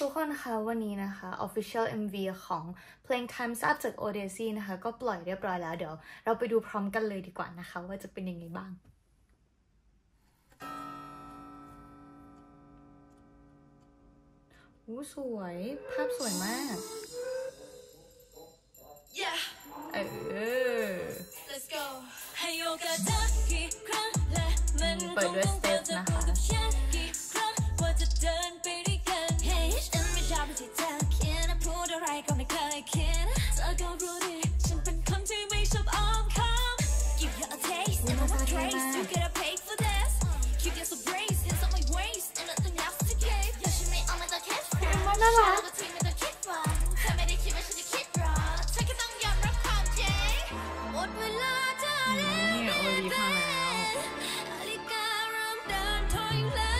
ทุกคนคะวันนี้นะคะ Official MV ของเพลง Time's Up จาก Odyssey นะคะ ก็ปล่อยเรียบร้อยแล้วเดี๋ยวเราไปดูพร้อมกันเลยดีกว่านะคะ ว่าจะเป็นยังไงบ้างอู้สวย ภาพสวยมาก Yeah, เออ let's go. ให้โอกาสเธอกี่ครั้งและมันเปิดด้วยสาเธอนี่โอลิฟมาแล้วนาฬิการ่มเดินถอยหลั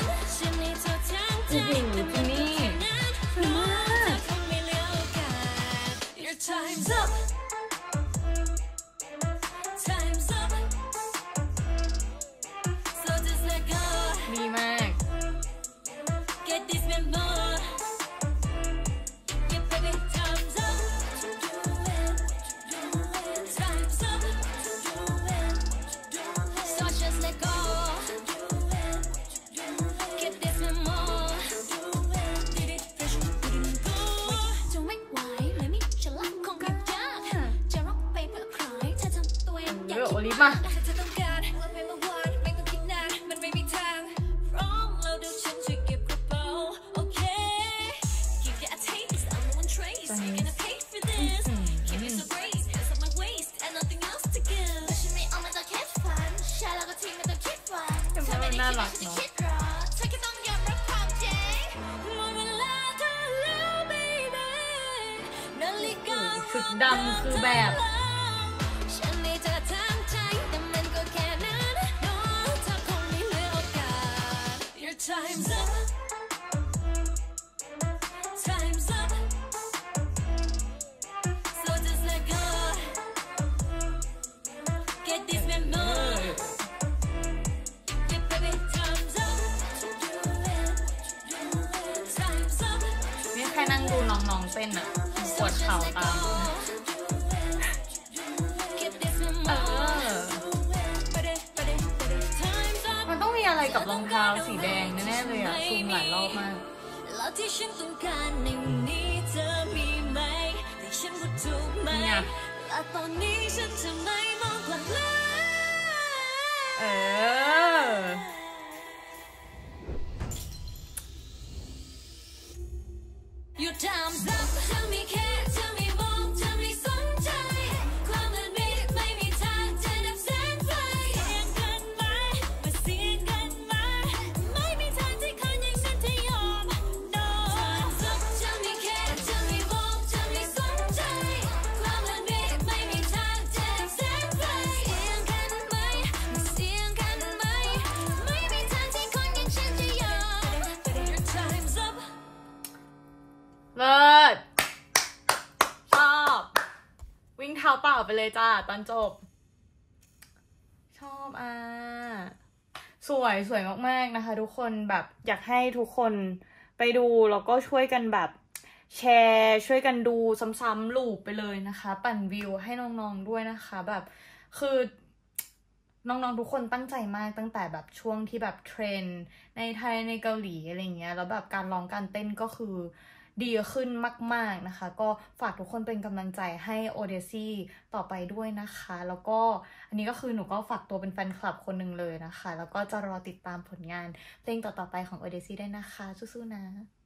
งฉันให้เธอทั้งใจโอ้โหที่นี่สวยมากเธอคงไม่เหลือโอกาส Your time's up ลาเธอแล้ว baby นาฬิกาชุดดำคือแบบ ดูน้องๆเต้นอะปวดเข่าตาม Keep this เอ memo อมันต้องมีอะไรกับรองเท้าสีแดงแน่ๆเลยอะซูมหลายรอบมากแล้วที่ฉันต้องการในวันนี้เธอมีไหมแต่ฉันว่าถูกไหมเนี่ยและตอนนี้ฉันจะ เลิศชอบ วิ่งเท้าเปล่าไปเลยจ้าตอนจบ ชอบอะ สวยสวยมากๆนะคะ ทุกคนแบบอยากให้ทุกคนไปดู แล้วก็ช่วยกันแบบแชร์ช่วยกันดูซ้ำๆลูปไปเลยนะคะ ปั่นวิวให้น้องๆด้วยนะคะ แบบคือน้องๆทุกคนตั้งใจมากตั้งแต่แบบช่วงที่แบบเทรนในไทยในเกาหลีอะไรเงี้ยแล้วแบบการร้องการเต้นก็คือ ดีขึ้นมาก ๆนะคะ ก็ฝากทุกคนเป็นกำลังใจให้ o d e s s y ต่อไปด้วยนะคะ แล้วก็อันนี้ก็คือหนูก็ฝากตัวเป็นแฟนคลับคนหนึ่งเลยนะคะ แล้วก็จะรอติดตามผลงานเพลงต่อๆไปของ o d e s s y ได้นะคะสู้ๆนะ